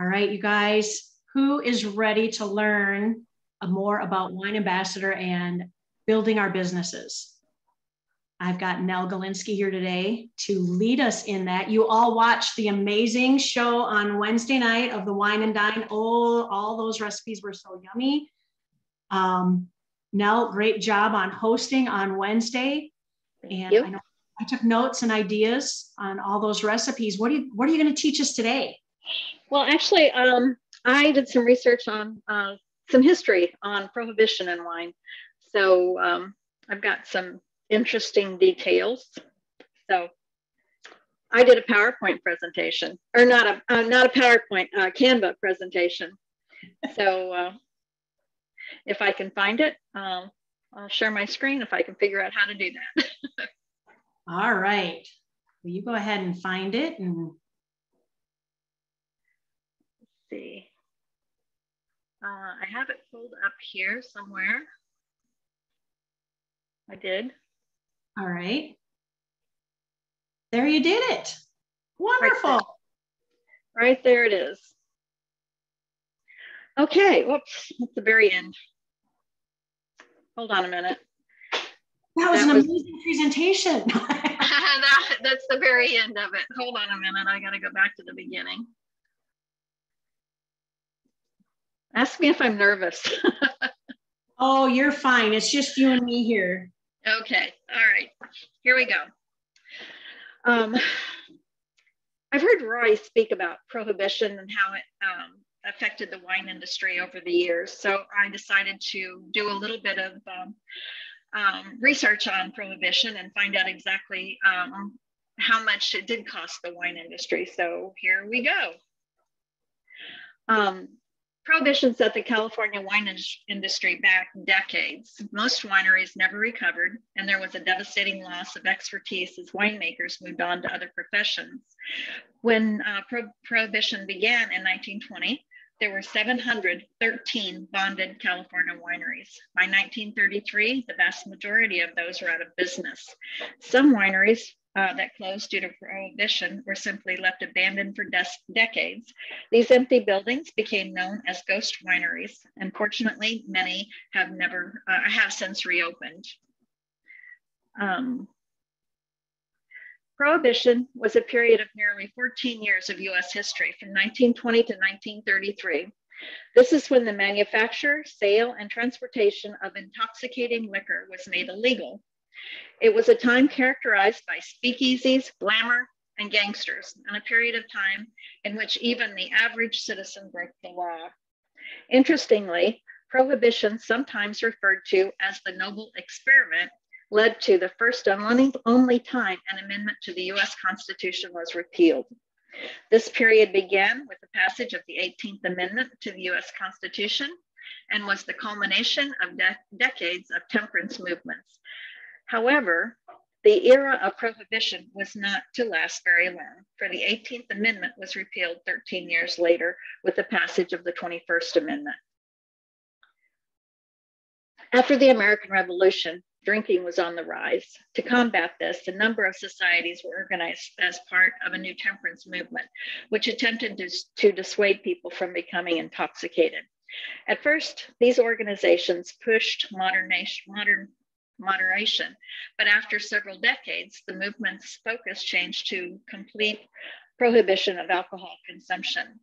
All right, you guys, who is ready to learn more about Wine Ambassador and building our businesses? I've got Nell Galinsky here today to lead us in that. You all watched the amazing show on Wednesday night of the Wine and Dine. Oh, all those recipes were so yummy. Um, Nell, great job on hosting on Wednesday. Thank and you. I know I took notes and ideas on all those recipes. What, do you, what are you going to teach us today? Well, actually, um, I did some research on uh, some history on prohibition in wine. So um, I've got some interesting details. So I did a PowerPoint presentation, or not a uh, not a PowerPoint, uh, Canva presentation. So uh, if I can find it, um, I'll share my screen if I can figure out how to do that. All right. Will you go ahead and find it and see. Uh, I have it pulled up here somewhere. I did. All right. There you did it. Wonderful. Right there, right there it is. Okay, whoops, at the very end. Hold on a minute. That was that an was, amazing presentation. that, that's the very end of it. Hold on a minute. I got to go back to the beginning. Ask me if I'm nervous. oh, you're fine. It's just you and me here. Okay. All right. Here we go. Um, I've heard Roy speak about prohibition and how it um, affected the wine industry over the years. So I decided to do a little bit of um, um, research on prohibition and find out exactly um, how much it did cost the wine industry. So here we go. Um, prohibition set the California wine industry back decades. Most wineries never recovered, and there was a devastating loss of expertise as winemakers moved on to other professions. When uh, pro prohibition began in 1920, there were 713 bonded California wineries. By 1933, the vast majority of those were out of business. Some wineries uh, that closed due to prohibition were simply left abandoned for decades. These empty buildings became known as ghost wineries, and fortunately, many have never uh, have since reopened. Um, Prohibition was a period of nearly 14 years of US history from 1920 to 1933. This is when the manufacture, sale, and transportation of intoxicating liquor was made illegal. It was a time characterized by speakeasies, glamour, and gangsters, and a period of time in which even the average citizen broke the law. Interestingly, prohibition, sometimes referred to as the noble experiment, led to the first and only time an amendment to the US Constitution was repealed. This period began with the passage of the 18th Amendment to the US Constitution and was the culmination of de decades of temperance movements. However, the era of prohibition was not to last very long, for the 18th Amendment was repealed 13 years later with the passage of the 21st Amendment. After the American Revolution, drinking was on the rise. To combat this, a number of societies were organized as part of a new temperance movement, which attempted to, to dissuade people from becoming intoxicated. At first, these organizations pushed modernation, modern moderation, but after several decades, the movement's focus changed to complete prohibition of alcohol consumption.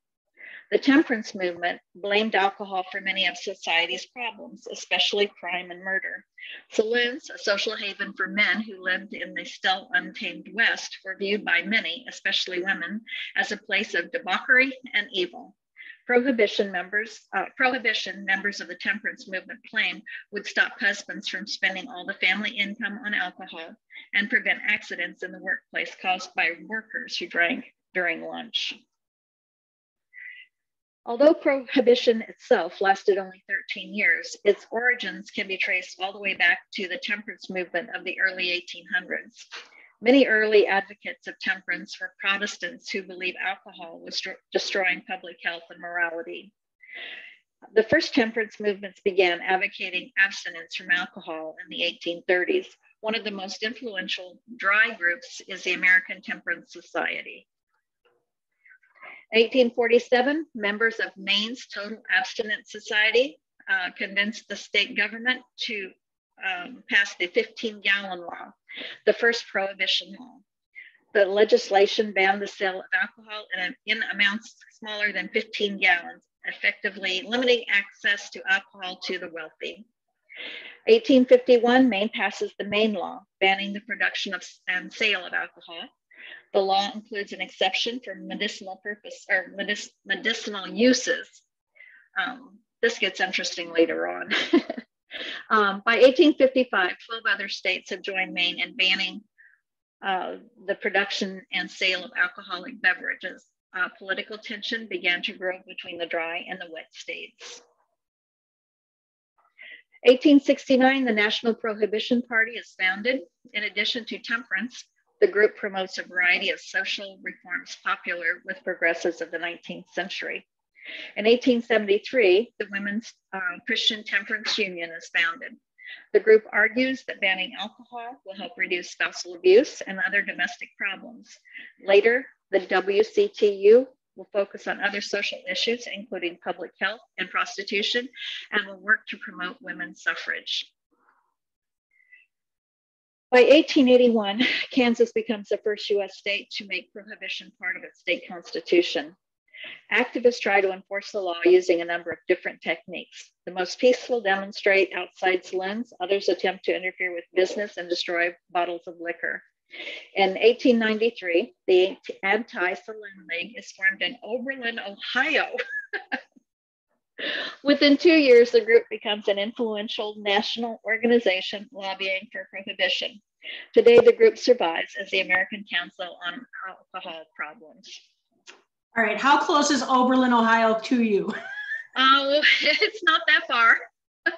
The temperance movement blamed alcohol for many of society's problems, especially crime and murder. Saloons, a social haven for men who lived in the still untamed West, were viewed by many, especially women, as a place of debauchery and evil. Prohibition members, uh, prohibition members of the temperance movement claimed would stop husbands from spending all the family income on alcohol and prevent accidents in the workplace caused by workers who drank during lunch. Although prohibition itself lasted only 13 years, its origins can be traced all the way back to the temperance movement of the early 1800s. Many early advocates of temperance were Protestants who believed alcohol was destroying public health and morality. The first temperance movements began advocating abstinence from alcohol in the 1830s. One of the most influential dry groups is the American Temperance Society. 1847, members of Maine's Total Abstinence Society uh, convinced the state government to um, pass the 15 gallon law, the first prohibition law. The legislation banned the sale of alcohol in, in amounts smaller than 15 gallons, effectively limiting access to alcohol to the wealthy. 1851, Maine passes the Maine Law, banning the production of and sale of alcohol. The law includes an exception for medicinal purpose or medic medicinal uses. Um, this gets interesting later on. um, by 1855, 12 other states have joined Maine in banning uh, the production and sale of alcoholic beverages. Uh, political tension began to grow between the dry and the wet states. 1869, the National Prohibition Party is founded. In addition to temperance, the group promotes a variety of social reforms popular with progressives of the 19th century. In 1873, the Women's uh, Christian Temperance Union is founded. The group argues that banning alcohol will help reduce spousal abuse and other domestic problems. Later, the WCTU will focus on other social issues, including public health and prostitution, and will work to promote women's suffrage. By 1881, Kansas becomes the first US state to make prohibition part of its state constitution. Activists try to enforce the law using a number of different techniques. The most peaceful demonstrate outside saloons, others attempt to interfere with business and destroy bottles of liquor. In 1893, the Anti Saloon League is formed in Oberlin, Ohio. Within two years, the group becomes an influential national organization lobbying for prohibition. Today, the group survives as the American Council on Alcohol Problems. All right, how close is Oberlin, Ohio to you? Oh, it's not that far.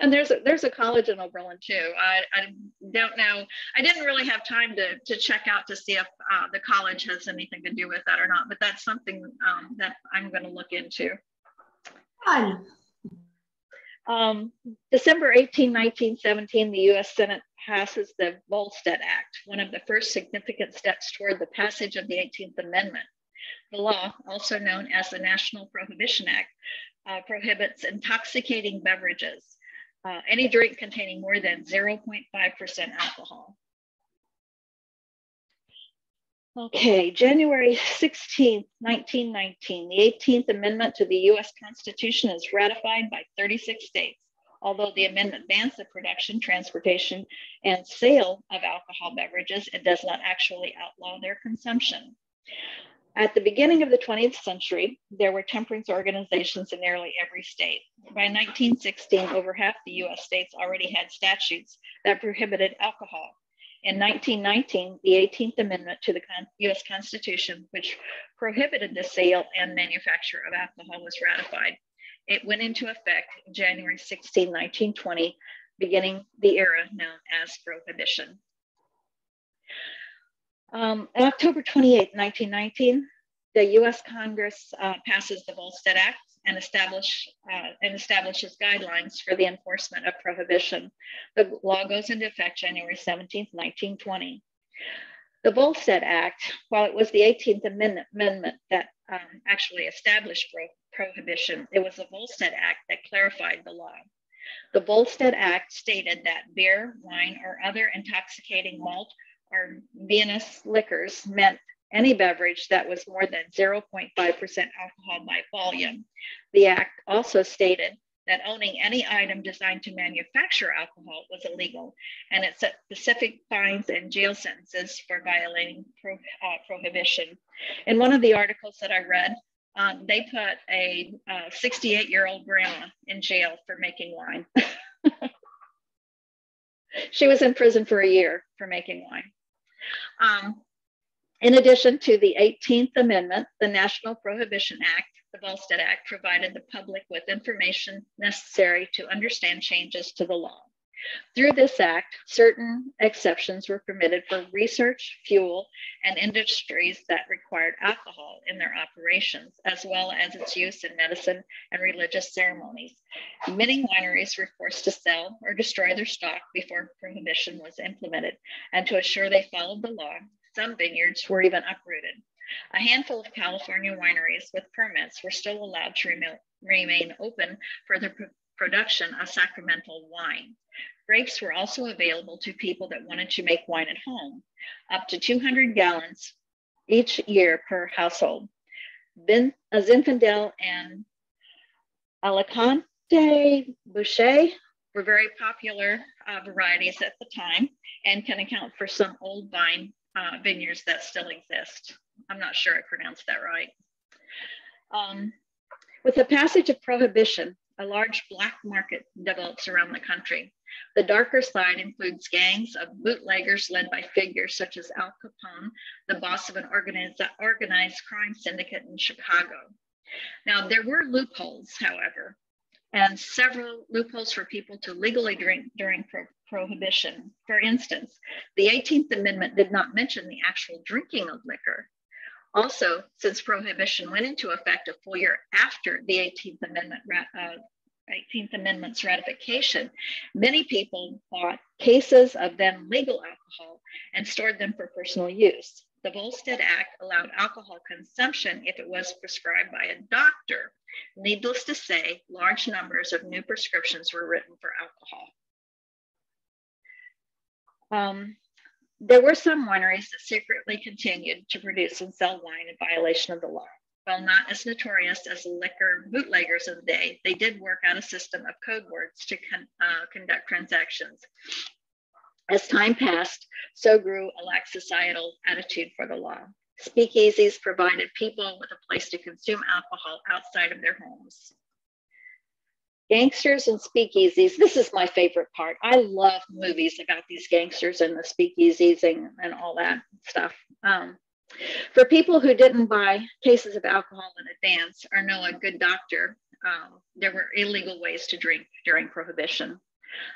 and there's a, there's a college in Oberlin too. I, I don't know. I didn't really have time to, to check out to see if uh, the college has anything to do with that or not, but that's something um, that I'm going to look into. Fun. Um, December 18, 1917, the US Senate passes the Volstead Act, one of the first significant steps toward the passage of the 18th Amendment. The law, also known as the National Prohibition Act, uh, prohibits intoxicating beverages, uh, any drink containing more than 0.5% alcohol. Okay, January 16, 1919, the 18th Amendment to the US Constitution is ratified by 36 states. Although the amendment bans the production, transportation, and sale of alcohol beverages, it does not actually outlaw their consumption. At the beginning of the 20th century, there were temperance organizations in nearly every state. By 1916, over half the US states already had statutes that prohibited alcohol. In 1919, the 18th Amendment to the US Constitution, which prohibited the sale and manufacture of alcohol, was ratified. It went into effect January 16, 1920, beginning the era known as Prohibition. Um, on October 28, 1919, the US Congress uh, passes the Volstead Act and, establish, uh, and establishes guidelines for the enforcement of prohibition. The law goes into effect January 17, 1920. The Volstead Act, while it was the 18th Amendment, amendment that um, actually established pro prohibition, it was the Volstead Act that clarified the law. The Volstead Act stated that beer, wine, or other intoxicating malt or vinous liquors meant any beverage that was more than 0.5% alcohol by volume. The Act also stated that owning any item designed to manufacture alcohol was illegal, and it set specific fines and jail sentences for violating pro, uh, prohibition. In one of the articles that I read, um, they put a 68 uh, year old grandma in jail for making wine. she was in prison for a year for making wine. Um, in addition to the 18th Amendment, the National Prohibition Act, the Volstead Act, provided the public with information necessary to understand changes to the law. Through this act, certain exceptions were permitted for research, fuel, and industries that required alcohol in their operations, as well as its use in medicine and religious ceremonies. Many wineries were forced to sell or destroy their stock before prohibition was implemented. And to assure they followed the law, some vineyards were even uprooted. A handful of California wineries with permits were still allowed to remain open for the production of sacramental wine. Grapes were also available to people that wanted to make wine at home, up to 200 gallons each year per household. Ben, uh, Zinfandel and Alicante Bouschet were very popular uh, varieties at the time and can account for some old vine uh, vineyards that still exist. I'm not sure I pronounced that right. Um, with the passage of prohibition, a large black market develops around the country. The darker side includes gangs of bootleggers led by figures such as Al Capone, the boss of an organized, organized crime syndicate in Chicago. Now, there were loopholes, however, and several loopholes for people to legally drink during pro- prohibition. For instance, the 18th Amendment did not mention the actual drinking of liquor. Also, since prohibition went into effect a full year after the 18th Amendment, uh, 18th Amendment's ratification, many people bought cases of then legal alcohol and stored them for personal use. The Volstead Act allowed alcohol consumption if it was prescribed by a doctor. Needless to say, large numbers of new prescriptions were written for alcohol. Um, there were some wineries that secretly continued to produce and sell wine in violation of the law. While not as notorious as liquor bootleggers of the day, they did work out a system of code words to con uh, conduct transactions. As time passed, so grew a lax societal attitude for the law. Speakeasies provided people with a place to consume alcohol outside of their homes. Gangsters and speakeasies. This is my favorite part. I love movies about these gangsters and the speakeasies and, and all that stuff. Um, for people who didn't buy cases of alcohol in advance or know a good doctor, um, there were illegal ways to drink during Prohibition.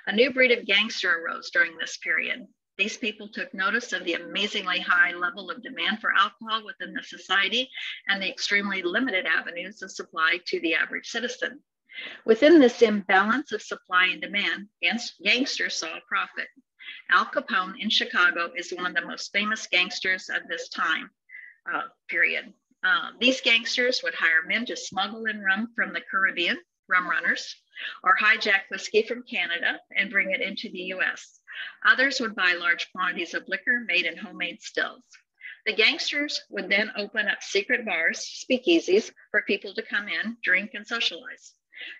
A new breed of gangster arose during this period. These people took notice of the amazingly high level of demand for alcohol within the society and the extremely limited avenues of supply to the average citizen. Within this imbalance of supply and demand, gangsters saw a profit. Al Capone in Chicago is one of the most famous gangsters of this time uh, period. Uh, these gangsters would hire men to smuggle in rum from the Caribbean, rum runners, or hijack whiskey from Canada and bring it into the US. Others would buy large quantities of liquor made in homemade stills. The gangsters would then open up secret bars, speakeasies, for people to come in, drink, and socialize.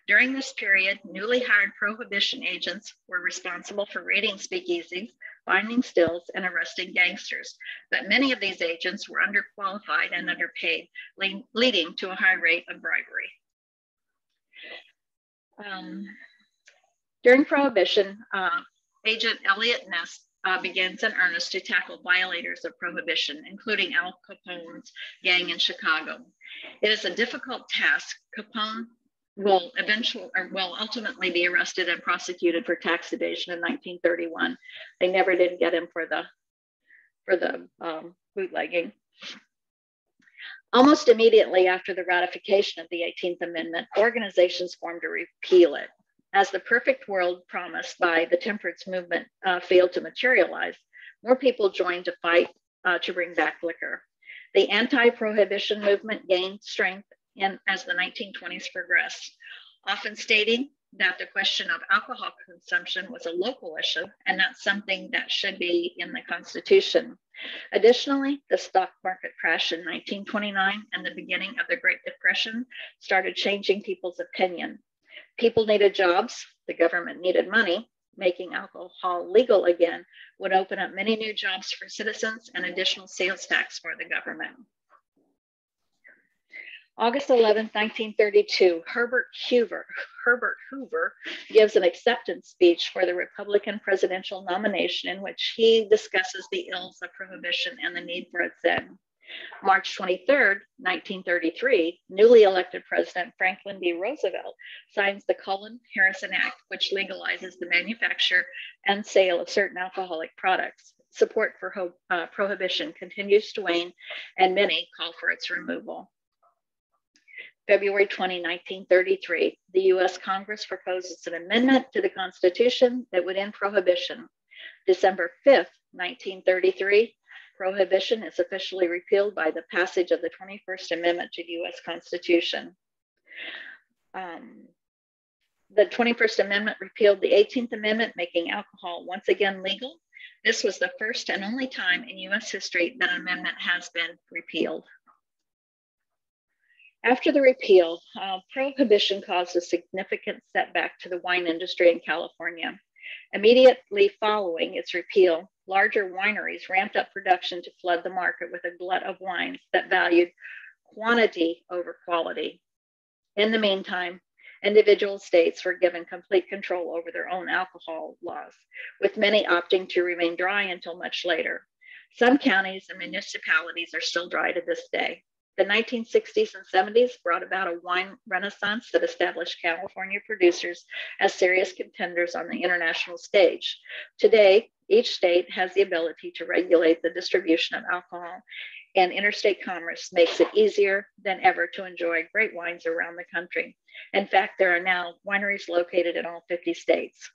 During this period, newly hired prohibition agents were responsible for raiding speakeasies, finding stills, and arresting gangsters. But many of these agents were underqualified and underpaid, leading to a high rate of bribery. Um, during Prohibition, uh, Agent Eliot Ness uh, begins in earnest to tackle violators of prohibition, including Al Capone's gang in Chicago. It is a difficult task. Capone will eventually or will ultimately be arrested and prosecuted for tax evasion in 1931. They never did get him for the for the um, bootlegging. Almost immediately after the ratification of the 18th Amendment, organizations formed to repeal it. As the perfect world promised by the temperance movement uh, failed to materialize, more people joined to fight uh, to bring back liquor. The anti prohibition movement gained strength in, as the 1920s progressed, often stating that the question of alcohol consumption was a local issue and not something that should be in the Constitution. Additionally, the stock market crash in 1929 and the beginning of the Great Depression started changing people's opinion. People needed jobs, the government needed money. Making alcohol legal again would open up many new jobs for citizens and additional sales tax for the government. August 11, 1932, Herbert Hoover, Herbert Hoover gives an acceptance speech for the Republican presidential nomination in which he discusses the ills of prohibition and the need for its end. March 23, 1933, newly elected President Franklin D. Roosevelt signs the Cullen Harrison Act, which legalizes the manufacture and sale of certain alcoholic products. Support for uh, prohibition continues to wane, and many call for its removal. February 20, 1933, the US Congress proposes an amendment to the Constitution that would end prohibition. December 5th, 1933, prohibition is officially repealed by the passage of the 21st Amendment to the US Constitution. Um, the 21st Amendment repealed the 18th Amendment, making alcohol once again legal. This was the first and only time in US history that an amendment has been repealed. After the repeal, uh, prohibition caused a significant setback to the wine industry in California. Immediately following its repeal, larger wineries ramped up production to flood the market with a glut of wines that valued quantity over quality. In the meantime, individual states were given complete control over their own alcohol laws, with many opting to remain dry until much later. Some counties and municipalities are still dry to this day. The 1960s and 70s brought about a wine renaissance that established California producers as serious contenders on the international stage. Today, each state has the ability to regulate the distribution of alcohol, and interstate commerce makes it easier than ever to enjoy great wines around the country. In fact, there are now wineries located in all 50 states.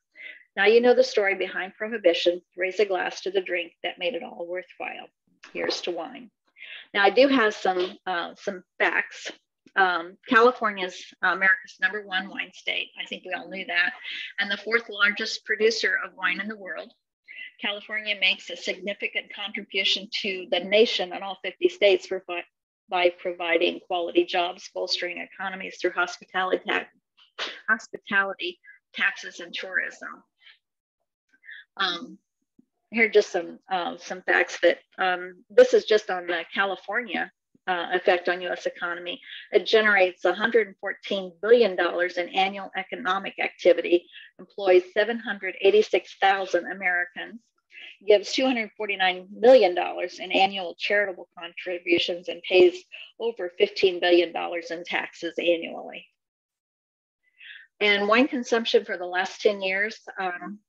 Now you know the story behind prohibition. Raise a glass to the drink that made it all worthwhile. Here's to wine. Now, I do have some, uh, some facts. Um, California is uh, America's number one wine state. I think we all knew that. And the fourth largest producer of wine in the world. California makes a significant contribution to the nation and all 50 states for, by providing quality jobs, bolstering economies through hospitality, hospitality taxes, and tourism. Um, here are just some uh, some facts that um, this is just on the California uh, effect on U.S. economy. It generates 114 billion dollars in annual economic activity, employs 786,000 Americans, gives 249 million dollars in annual charitable contributions, and pays over 15 billion dollars in taxes annually. And wine consumption for the last 10 years. Um,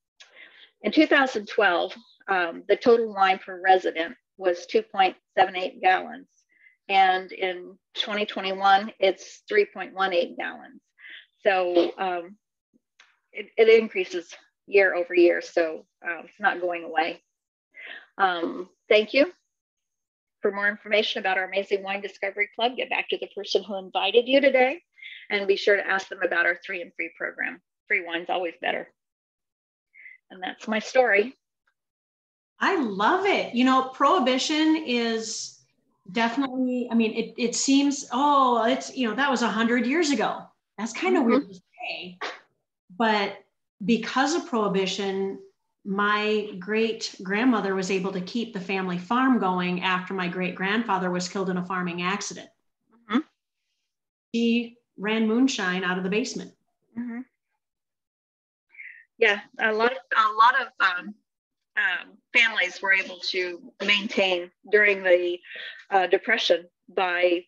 in 2012, um, the total wine per resident was 2.78 gallons. And in 2021, it's 3.18 gallons. So um, it, it, increases year over year. So uh, it's not going away. Um, thank you. For more information about our Amazing Wine Discovery Club, get back to the person who invited you today and be sure to ask them about our three and free program. Free wine's always better. And that's my story. I love it. You know, prohibition is definitely, I mean, it, it seems, oh, it's, you know, that was a hundred years ago. That's kind of mm-hmm. weird to say. But because of prohibition, my great grandmother was able to keep the family farm going after my great grandfather was killed in a farming accident. Mm-hmm. She ran moonshine out of the basement. Mm-hmm. Yeah, a lot of a lot of um, um, families were able to maintain during the uh, depression by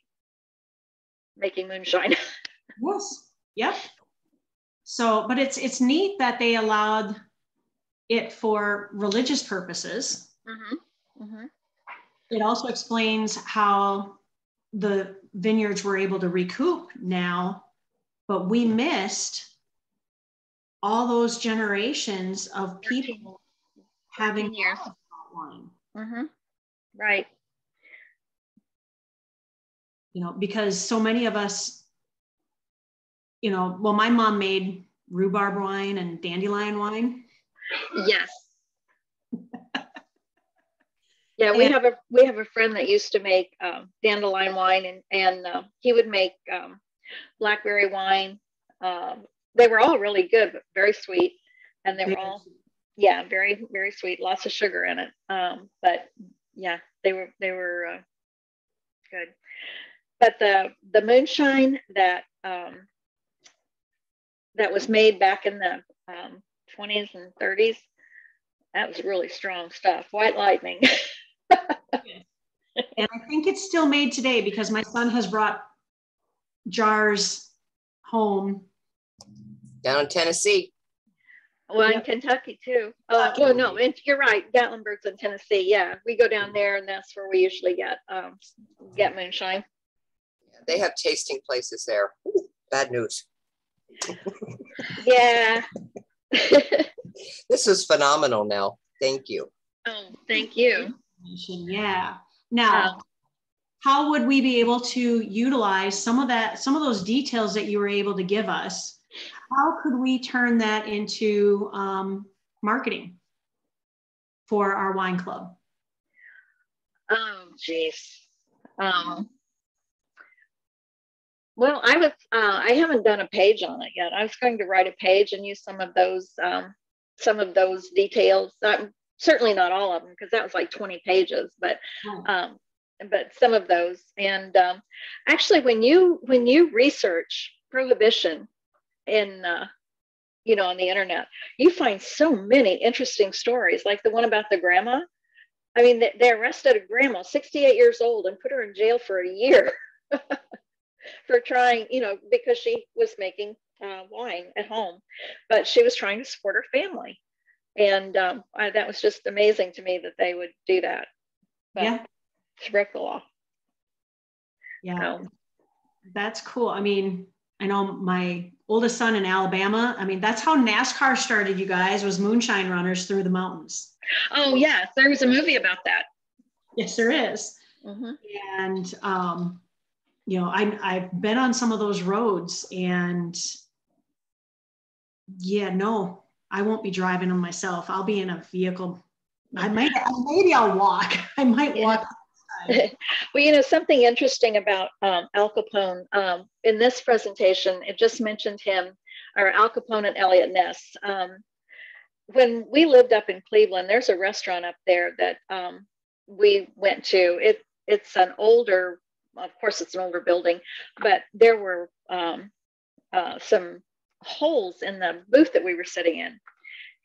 making moonshine. yes. Yep. So, but it's it's neat that they allowed it for religious purposes. Mm-hmm. Mm-hmm. It also explains how the vineyards were able to recoup now, but we missed all those generations of people having years. wine. Mm-hmm. Right. You know, because so many of us, you know, well, my mom made rhubarb wine and dandelion wine. Yes. yeah, we and, have a we have a friend that used to make um, dandelion wine, and and uh, he would make um, blackberry wine. Um, they were all really good, but very sweet, and they were all yeah, very very sweet, lots of sugar in it. Um, but yeah, they were they were uh, good. But the the moonshine that um, that was made back in the um, 20s and 30s, that was really strong stuff. White lightning. and I think it's still made today because my son has brought jars home down in Tennessee. Well, yep. in Kentucky too. Uh, well, no, you're right. Gatlinburg's in Tennessee. Yeah, we go down there, and that's where we usually get um, get moonshine. Yeah, they have tasting places there. Ooh, bad news. yeah. this is phenomenal. Now, thank you. Oh, thank you. Yeah. Now, um, how would we be able to utilize some of that, some of those details that you were able to give us? How could we turn that into um, marketing for our wine club? Oh, geez. Um, well, I was uh, I haven't done a page on it yet. I was going to write a page and use some of those um, some of those details. Certainly not all of them because that was like 20 pages, but um, but some of those. And um, actually, when you when you research prohibition in uh, you know on the internet, you find so many interesting stories, like the one about the grandma. I mean, they, they arrested a grandma, 68 years old, and put her in jail for a year. for trying, you know, because she was making uh, wine at home, but she was trying to support her family. And um, I, that was just amazing to me that they would do that. But yeah. She broke the law. Yeah. that's cool. I mean, I know my oldest son in Alabama. I mean, that's how NASCAR started, you guys, was moonshine runners through the mountains. Oh, yes. There was a movie about that. Yes, there is. Mm-hmm. And um, you know, I, I've been on some of those roads and yeah, no, I won't be driving them myself. I'll be in a vehicle. I might, maybe I'll walk. I might walk. well, you know, something interesting about um, Al Capone um, in this presentation, it just mentioned him, or Al Capone and Eliot Ness. Um, when we lived up in Cleveland, there's a restaurant up there that um, we went to. It it's an older of course it's an older building, but there were um, uh, some holes in the booth that we were sitting in.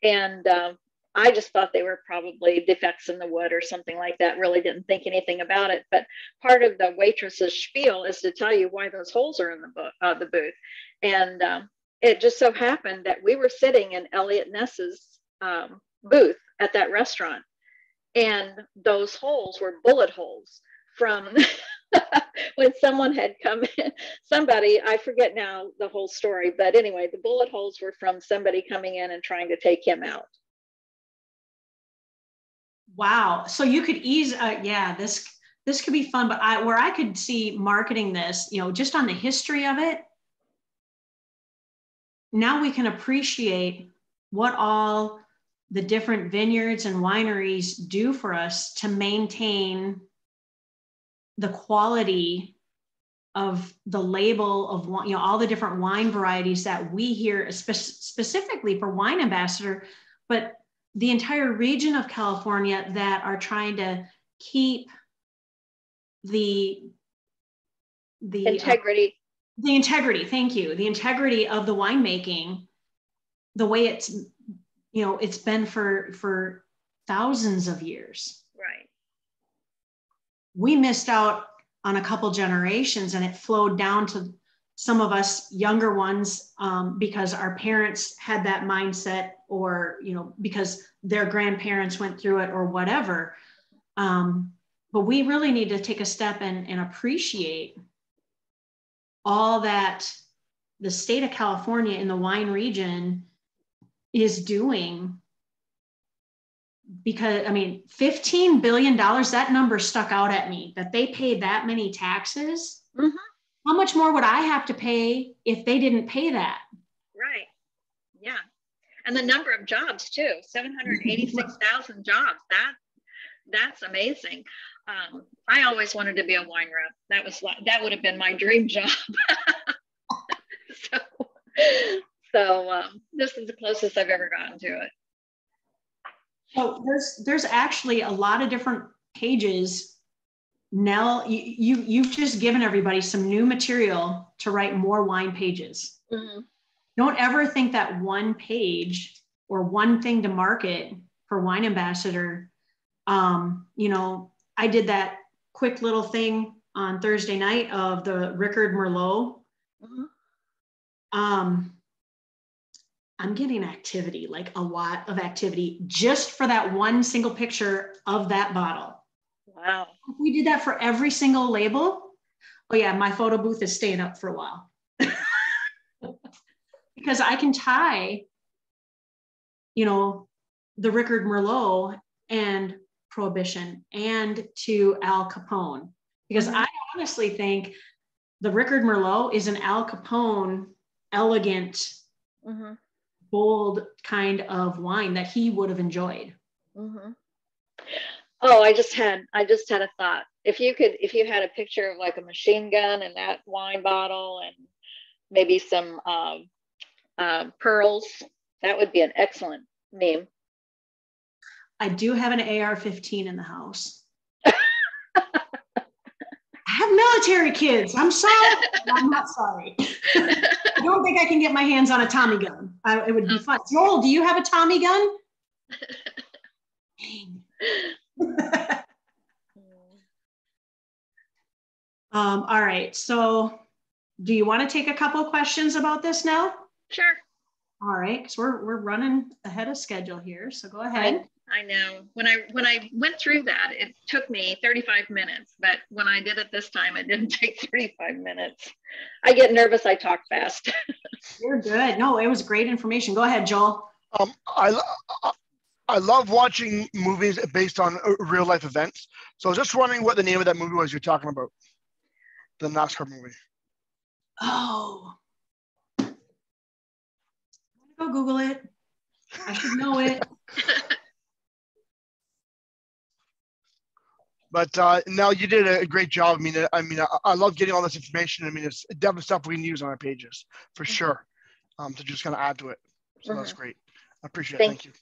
And uh, I just thought they were probably defects in the wood or something like that. Really didn't think anything about it. But part of the waitress's spiel is to tell you why those holes are in the, bo- uh, the booth. And um, it just so happened that we were sitting in Eliot Ness's um, booth at that restaurant. And those holes were bullet holes from when someone had come in, somebody, I forget now the whole story, but anyway, the bullet holes were from somebody coming in and trying to take him out. Wow. So you could ease, uh, yeah, this, this could be fun, but I, where I could see marketing this, you know, just on the history of it, now we can appreciate what all the different vineyards and wineries do for us to maintain the quality of the label of you know all the different wine varieties that we hear spe- specifically for wine ambassador but the entire region of california that are trying to keep the the integrity. uh, the integrity thank you the integrity of the winemaking the way it's you know it's been for for thousands of years. Right. We missed out on a couple generations and it flowed down to some of us younger ones um, because our parents had that mindset or you know because their grandparents went through it or whatever um, but we really need to take a step and, and appreciate all that the state of california in the wine region is doing because I mean, $15 billion, that number stuck out at me that they paid that many taxes. Mm-hmm. How much more would I have to pay if they didn't pay that? Right. Yeah. And the number of jobs too 786,000 jobs. That that's amazing. Um, I always wanted to be a wine rep. That was that would have been my dream job. so, so um, this is the closest I've ever gotten to it. So there's there's actually a lot of different pages. Nell, you, you you've just given everybody some new material to write more wine pages. Mm-hmm. Don't ever think that one page or one thing to market for wine ambassador. Um, you know, I did that quick little thing on Thursday night of the Rickard Merlot. Mm-hmm. Um, I'm getting activity, like a lot of activity just for that one single picture of that bottle. Wow. If we did that for every single label, oh yeah, my photo booth is staying up for a while. Because I can tie, you know, the Ricard Merlot and prohibition and to Al Capone. Because Mhm. I honestly think the Rickard Merlot is an Al Capone elegant, Mhm. bold kind of wine that he would have enjoyed. Mhm. Oh, I just had I just had a thought. If you could, if you had a picture of like a machine gun and that wine bottle and maybe some um, um, pearls, that would be an excellent name. I do have an AR 15 in the house. I have military kids. I'm sorry. I'm not sorry. I don't think I can get my hands on a Tommy gun. I, it would be fun. Joel, do you have a Tommy gun? Dang. um, all right. So, do you want to take a couple questions about this now? Sure. All right, because we're we're running ahead of schedule here. So go ahead. I know. When I when I went through that, it took me 35 minutes, but when I did it this time, it didn't take 35 minutes. I get nervous, I talk fast. You're good. No, it was great information. Go ahead, Joel. Um, I, lo- I love watching movies based on uh, real life events. So I was just wondering what the name of that movie was you're talking about. The NASCAR movie. Oh. Go Google it. I should know it. But uh, now you did a great job. I mean, I mean, I, I love getting all this information. I mean, it's definitely stuff we can use on our pages for sure. Um, to just kind of add to it. So that's Mhm. great. I appreciate Thank- it. Thank you.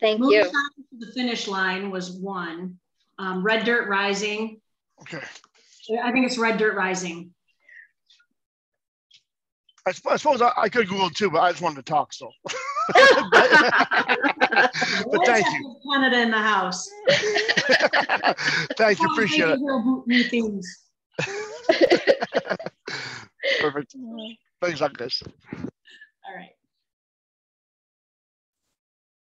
Thank Moving you. on to the finish line was one. Um, Red Dirt Rising. Okay. I think it's Red Dirt Rising. I, sp- I suppose I, I could Google it too, but I just wanted to talk. So. But thank you. Canada in the house. Thank you. Appreciate it. New things. Perfect. Thanks, Douglas. All right.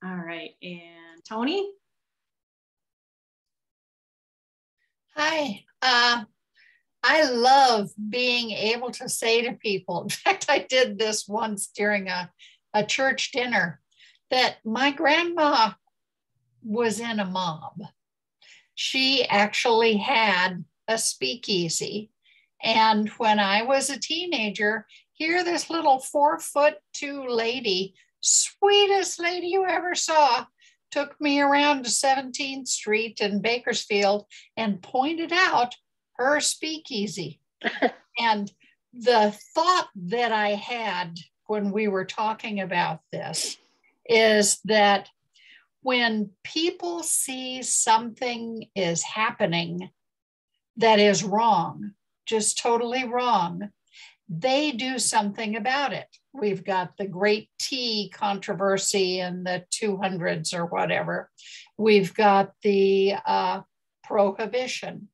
All right. And Tony? Hi. Uh, I love being able to say to people, in fact, I did this once during a, a church dinner, that my grandma was in a mob. She actually had a speakeasy. And when I was a teenager, here this little four foot two lady, sweetest lady you ever saw, took me around to 17th Street in Bakersfield and pointed out her speakeasy. and the thought that I had when we were talking about this is that when people see something is happening that is wrong, just totally wrong, they do something about it. We've got the great tea controversy in the 200s or whatever. We've got the uh, prohibition.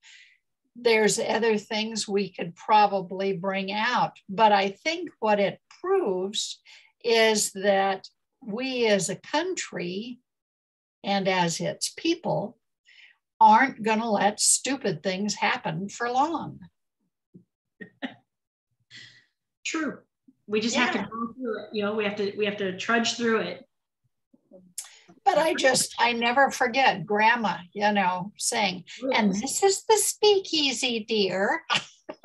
There's other things we could probably bring out. But I think what it proves is that we as a country and as its people aren't going to let stupid things happen for long. True. We just have to go through it. You know, we have to we have to trudge through it. But I just, I never forget grandma, you know, saying, and this is the speakeasy, dear.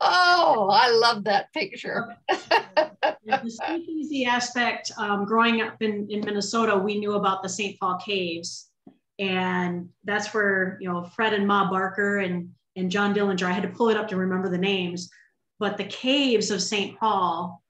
oh, I love that picture. the speakeasy aspect, um, growing up in, in Minnesota, we knew about the St. Paul Caves. And that's where, you know, Fred and Ma Barker and, and John Dillinger, I had to pull it up to remember the names, but the caves of St. Paul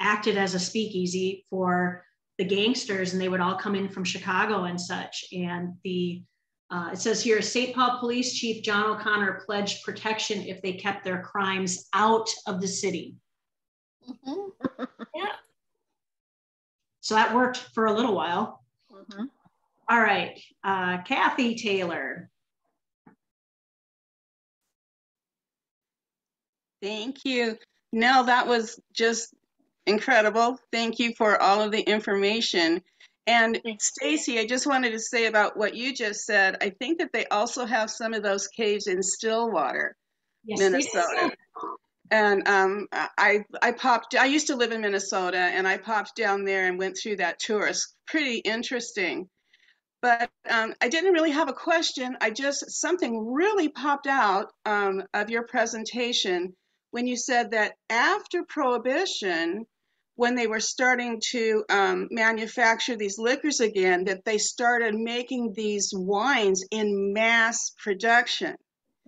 acted as a speakeasy for the gangsters and they would all come in from Chicago and such. And the, uh, it says here, St. Paul Police Chief John O'Connor pledged protection if they kept their crimes out of the city. Mhm. So that worked for a little while. Mhm. All right, uh, Kathy Taylor. Thank you. No, that was just incredible. Thank you for all of the information. And Stacy, I just wanted to say about what you just said. I think that they also have some of those caves in Stillwater, Yes. Minnesota. And um, I I popped. I used to live in Minnesota, and I popped down there and went through that tour. It's pretty interesting. but um, I didn't really have a question. I just, something really popped out um, of your presentation when you said that after Prohibition, when they were starting to um, manufacture these liquors again, that they started making these wines in mass production.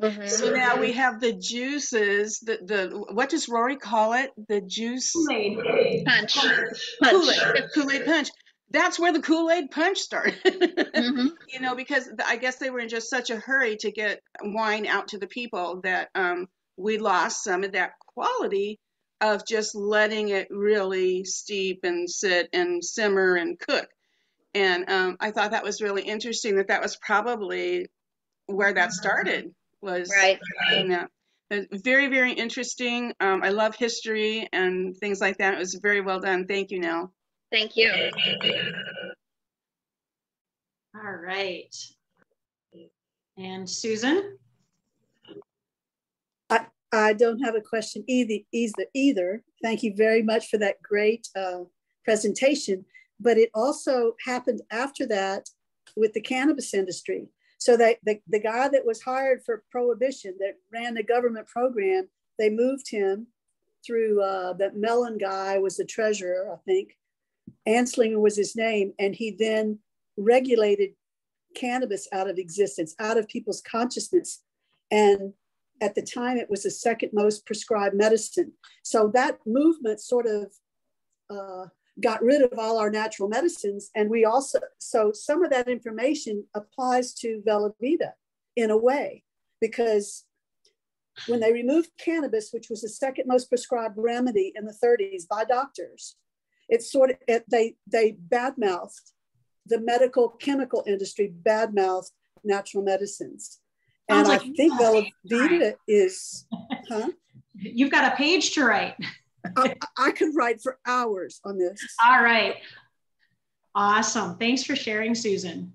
Mm-hmm. So now we have the juices. The the what does Rory call it? The juice Kool-Aid punch. Kool-Aid, Kool-Aid punch. That's where the Kool-Aid punch started. mm-hmm. You know, because I guess they were in just such a hurry to get wine out to the people that um, we lost some of that quality of just letting it really steep and sit and simmer and cook. And um, I thought that was really interesting that that was probably where that started was right. that. Very, very interesting. Um, I love history and things like that. It was very well done. Thank you, Nell. Thank you. All right. And Susan? I, don't have a question either, either, either. Thank you very much for that great uh, presentation. But it also happened after that with the cannabis industry. So that the, the guy that was hired for prohibition that ran the government program, they moved him through uh, that Mellon guy was the treasurer, I think. Anslinger was his name. And he then regulated cannabis out of existence, out of people's consciousness. And at the time, it was the second most prescribed medicine. So that movement sort of uh, got rid of all our natural medicines. And we also, so some of that information applies to Velveeta in a way, because when they removed cannabis, which was the second most prescribed remedy in the 30s by doctors, it sort of, it, they, they badmouthed the medical chemical industry, badmouthed natural medicines. And like I think Velveeta is, huh? You've got a page to write. I, I could write for hours on this. All right. Awesome. Thanks for sharing, Susan.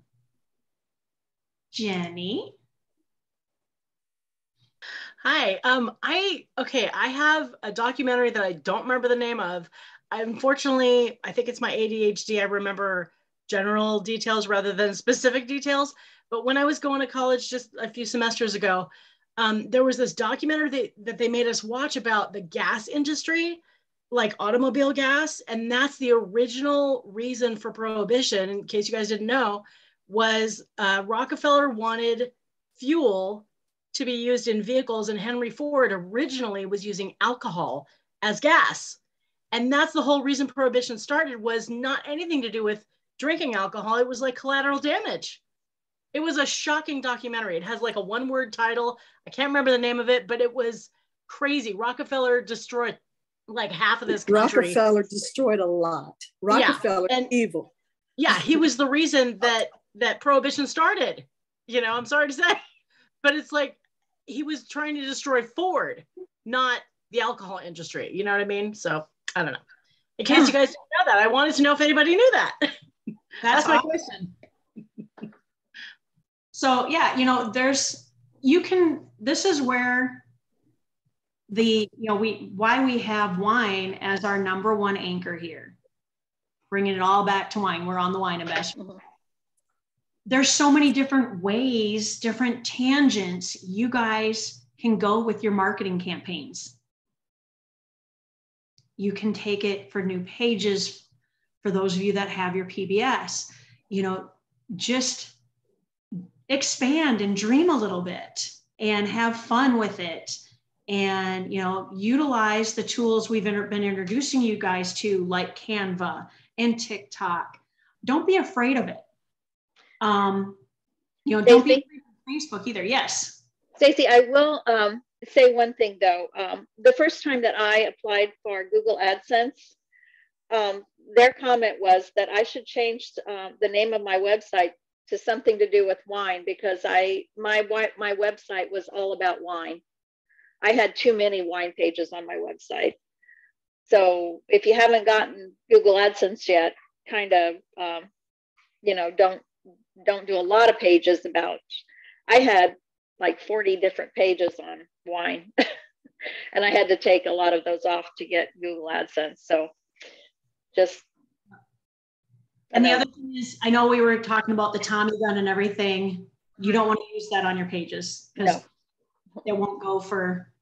Jenny. Hi. Um, I okay, I have a documentary that I don't remember the name of. Unfortunately, I think it's my ADHD. I remember general details rather than specific details. But when I was going to college just a few semesters ago, um, there was this documentary that, that they made us watch about the gas industry, like automobile gas. And that's the original reason for prohibition, in case you guys didn't know, was uh, Rockefeller wanted fuel to be used in vehicles, and Henry Ford originally was using alcohol as gas. And that's the whole reason prohibition started was not anything to do with drinking alcohol. It was like collateral damage. It was a shocking documentary. It has like a one word title. I can't remember the name of it, but it was crazy. Rockefeller destroyed like half of this country. Rockefeller destroyed a lot. Rockefeller yeah, and, evil. Yeah, he was the reason that that prohibition started. You know, I'm sorry to say, but it's like he was trying to destroy Ford, not the alcohol industry. You know what I mean? So I don't know. In case you guys didn't know that, I wanted to know if anybody knew that. That's, That's my question. So yeah, you know, there's you can this is where the you know we why we have wine as our number one anchor here. Bringing it all back to wine. We're on the wine investment mm-hmm. there's so many different ways different tangents you guys can go with your marketing campaigns. You can take it for new pages for those of you that have your pbs you know just expand and dream a little bit and have fun with it and you know utilize the tools we've been introducing you guys to like canva and tiktok. Don't be afraid of it. Um you know don't Stacey, be facebook either. Yes. Stacey, I will um, say one thing though. Um, the first time that I applied for Google AdSense, um, their comment was that I should change uh, the name of my website to something to do with wine because I my my website was all about wine. I had too many wine pages on my website. So if you haven't gotten Google AdSense yet, kind of um, you know don't don't do a lot of pages about. I had like 40 different pages on wine. and I had to take a lot of those off to get Google AdSense. So just And the other thing is, I know we were talking about the Tommy gun and everything. You don't want to use that on your pages because No. it won't go for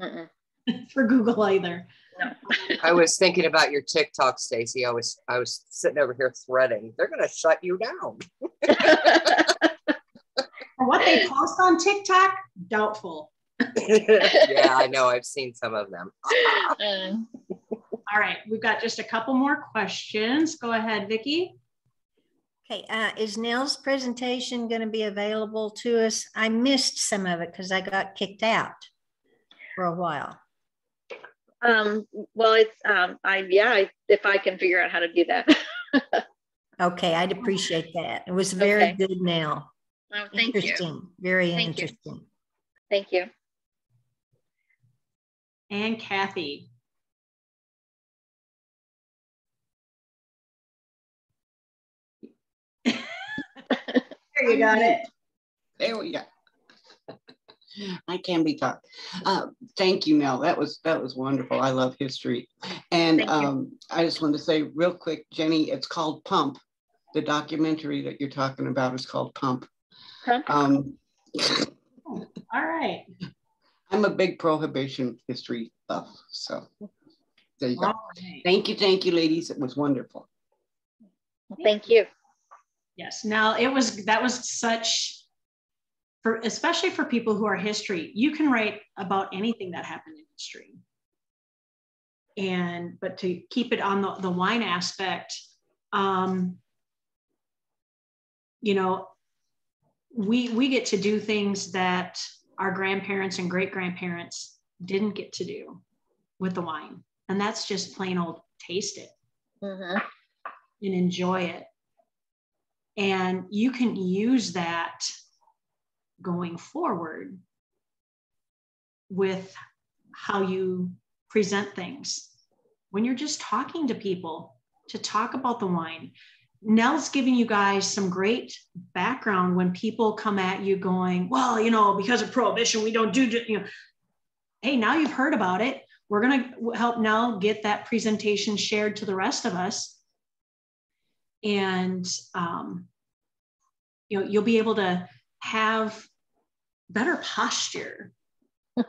Mm-mm. for Google either. No. I was thinking about your TikTok, Stacy. I was I was sitting over here threading. They're gonna shut you down. What they post on TikTok, doubtful. yeah, I know. I've seen some of them. Uh, All right, we've got just a couple more questions. Go ahead, Vicki. Okay, uh, is Nell's presentation going to be available to us? I missed some of it because I got kicked out for a while. Um, well, it's, um, I, yeah, I- if I can figure out how to do that. Okay, I'd appreciate that. It was very Okay. good, Nell. Oh, thank you. Interesting, very Thank you. interesting. Thank you. And Kathy. You got it. There we go. I can be taught. Uh, thank you, Mel. That was that was wonderful. I love history, and um, I just want to say real quick, Jenny. It's called Pump. The documentary that you're talking about is called Pump. Huh? Um, All right. I'm a big prohibition history buff, so there you go. All right. Thank you, thank you, ladies. It was wonderful. Thank you. Yes. Now it was that was such for especially for people who are history. You can write about anything that happened in history. And but to keep it on the, the wine aspect, um, you know, we we get to do things that our grandparents and great grandparents didn't get to do with the wine. And that's just plain old taste it Mhm. and enjoy it. And you can use that going forward with how you present things. When you're just talking to people to talk about the wine, Nell's giving you guys some great background when people come at you going, well, you know, because of prohibition, we don't do, you know, hey, now you've heard about it. We're going to help Nell get that presentation shared to the rest of us and um, you know you'll be able to have better posture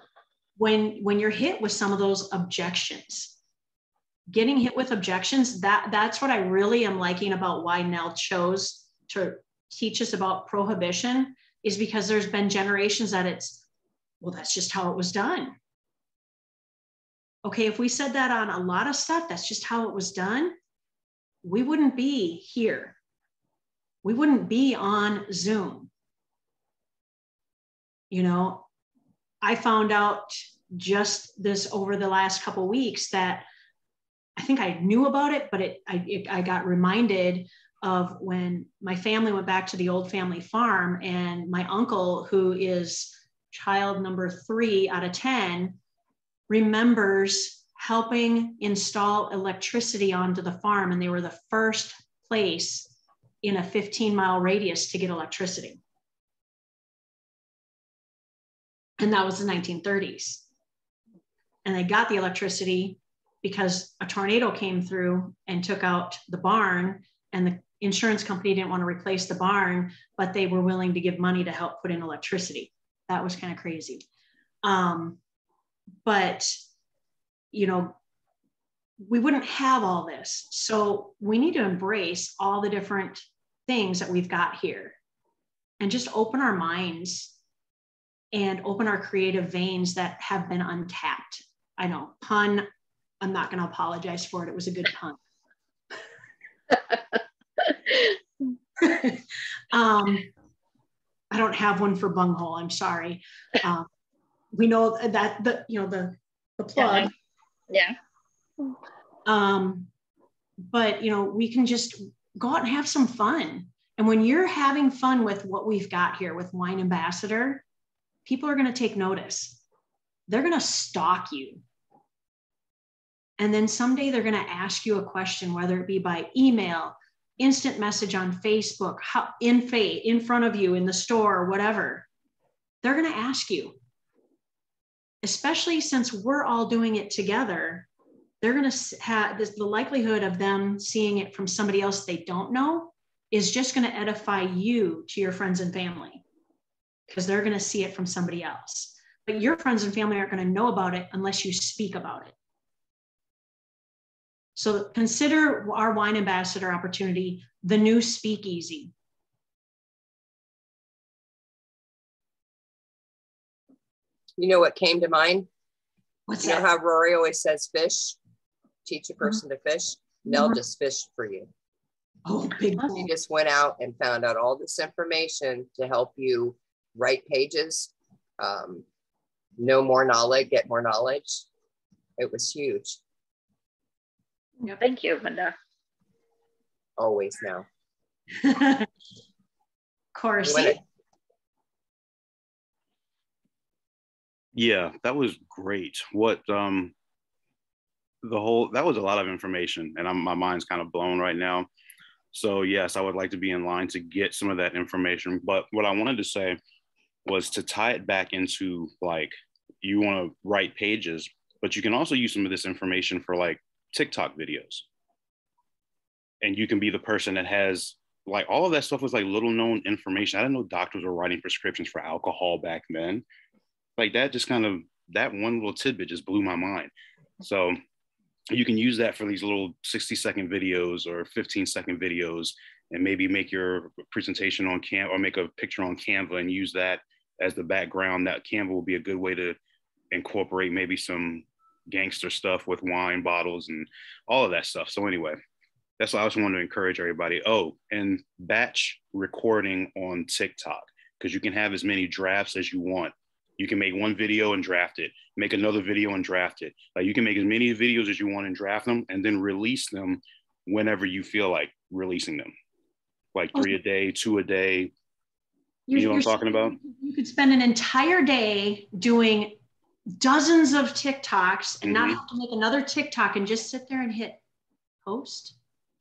when when you're hit with some of those objections. Getting hit with objections that that's what i really am liking about why nell chose to teach us about prohibition is because there's been generations that it's well that's just how it was done. Okay if we said that on a lot of stuff that's just how it was done we wouldn't be here. We wouldn't be on Zoom. You know, I found out just this over the last couple weeks that I think I knew about it, but it I, it, I got reminded of when my family went back to the old family farm and my uncle, who is child number three out of 10, remembers helping install electricity onto the farm. And they were the first place in a 15 mile radius to get electricity. And that was the 1930s. And they got the electricity because a tornado came through and took out the barn, and the insurance company didn't want to replace the barn, but they were willing to give money to help put in electricity. That was kind of crazy. Um, but you know, we wouldn't have all this. So we need to embrace all the different things that we've got here and just open our minds and open our creative veins that have been untapped. I know, pun, I'm not going to apologize for it. It was a good pun. um, I don't have one for bunghole. I'm sorry. Um, we know that the you know the the plug Yeah. um, but you know we can just go out and have some fun. And when you're having fun with what we've got here with wine ambassador people are going to take notice. They're going to stalk you. And then someday they're going to ask you a question whether it be by email instant message on facebook how, in fa- in front of you in the store or whatever. They're going to ask you especially since we're all doing it together they're going to have the likelihood of them seeing it from somebody else they don't know is just going to edify you to your friends and family because they're going to see it from somebody else. But your friends and family aren't going to know about it unless you speak about it. So consider our wine ambassador opportunity the new speakeasy. You know what came to mind? What's you that? know how Rory always says fish? Teach a person mm-hmm. to fish. Nell mm-hmm. just fished for you. Oh, big. She just went out and found out all this information to help you write pages, um, know more knowledge, get more knowledge. It was huge. Yeah, thank you, Linda. Always now. of Yeah, that was great. What um the whole that was a lot of information and I'm, my mind's kind of blown right now. So yes, I would like to be in line to get some of that information. But what I wanted to say was to tie it back into like you want to write pages, but you can also use some of this information for like TikTok videos. And you can be the person that has like all of that stuff was like little known information. I didn't know doctors were writing prescriptions for alcohol back then. Like that just kind of that one little tidbit just blew my mind. So you can use that for these little 60 second videos or 15 second videos and maybe make your presentation on Canva or make a picture on Canva and use that as the background. That Canva will be a good way to incorporate maybe some gangster stuff with wine bottles and all of that stuff. So anyway, that's what I just wanted to encourage everybody. Oh, and batch recording on TikTok because you can have as many drafts as you want. You can make one video and draft it, make another video and draft it. Like you can make as many videos as you want and draft them and then release them whenever you feel like releasing them. Like three a day, two a day. You, you know what I'm talking about? You could spend an entire day doing dozens of TikToks and mm-hmm. not have to make another TikTok and just sit there and hit post.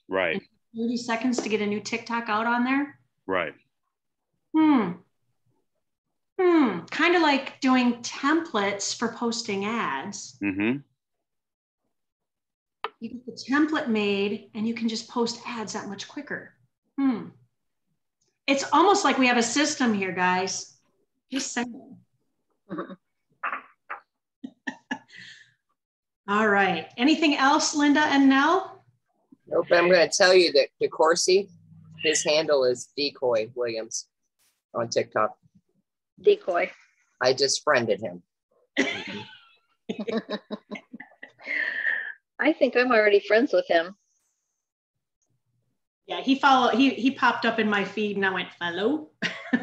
Right. 30 seconds to get a new TikTok out on there. Right. Hmm. Hmm. Kind of like doing templates for posting ads. Mm-hmm. You get the template made and you can just post ads that much quicker. Hmm. It's almost like we have a system here, guys. Just saying. All right. Anything else, Linda and Nell? Nope. I'm going to tell you that DeCourcy, his handle is Decoy Williams on TikTok. Decoy. I just friended him. I think I'm already friends with him. Yeah, he followed. He he popped up in my feed, and I went follow.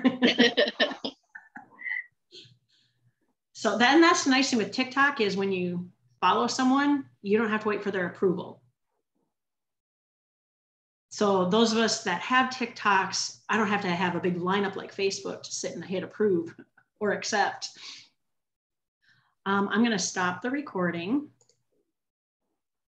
so then that's the nice thing with TikTok is when you follow someone, you don't have to wait for their approval. So those of us that have TikToks, I don't have to have a big lineup like Facebook to sit and hit approve or accept. Um, I'm going to stop the recording.